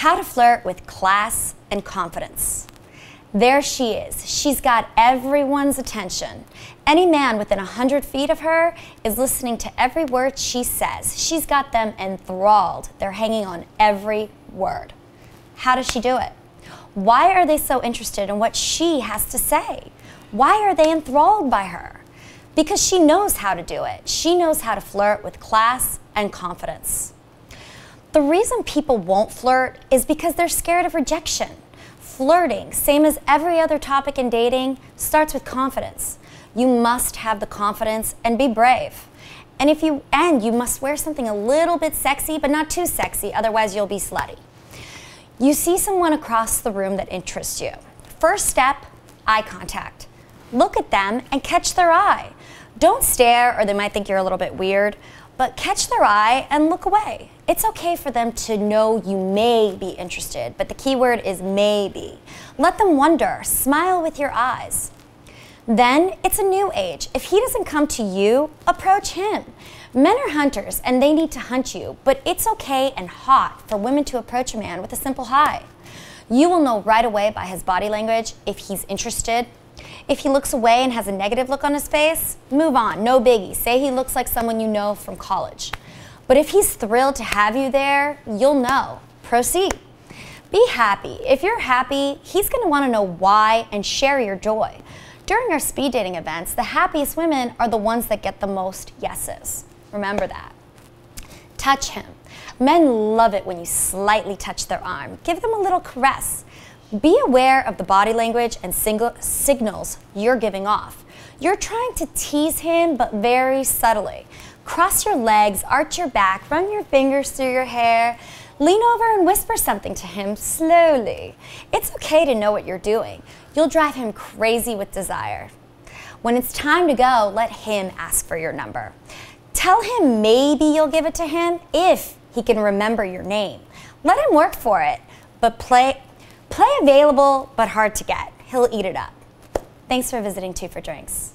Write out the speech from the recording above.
How to flirt with class and confidence. There she is. She's got everyone's attention. Any man within 100 feet of her is listening to every word she says. She's got them enthralled. They're hanging on every word. How does she do it? Why are they so interested in what she has to say? Why are they enthralled by her? Because she knows how to do it. She knows how to flirt with class and confidence. The reason people won't flirt is because they're scared of rejection. Flirting, same as every other topic in dating, starts with confidence. You must have the confidence and be brave. And if you and you must wear something a little bit sexy, but not too sexy, otherwise you'll be slutty. You see someone across the room that interests you. First step, eye contact. Look at them and catch their eye. Don't stare or they might think you're a little bit weird, but catch their eye and look away. It's okay for them to know you may be interested, but the key word is maybe. Let them wonder, smile with your eyes. Then it's a new age. If he doesn't come to you, approach him. Men are hunters and they need to hunt you, but it's okay and hot for women to approach a man with a simple hi. You will know right away by his body language if he's interested. If he looks away and has a negative look on his face, move on, no biggie. Say he looks like someone you know from college. But if he's thrilled to have you there, you'll know. Proceed. Be happy. If you're happy, he's going to want to know why and share your joy. During our speed dating events, the happiest women are the ones that get the most yeses. Remember that. Touch him. Men love it when you slightly touch their arm. Give them a little caress. Be aware of the body language and signals you're giving off. You're trying to tease him, but very subtly. Cross your legs, arch your back, run your fingers through your hair, lean over and whisper something to him slowly. It's okay to know what you're doing. You'll drive him crazy with desire. When it's time to go, let him ask for your number. Tell him maybe you'll give it to him if he can remember your name. Let him work for it, but play, play available but hard to get. He'll eat it up. Thanks for visiting Two for Drinks.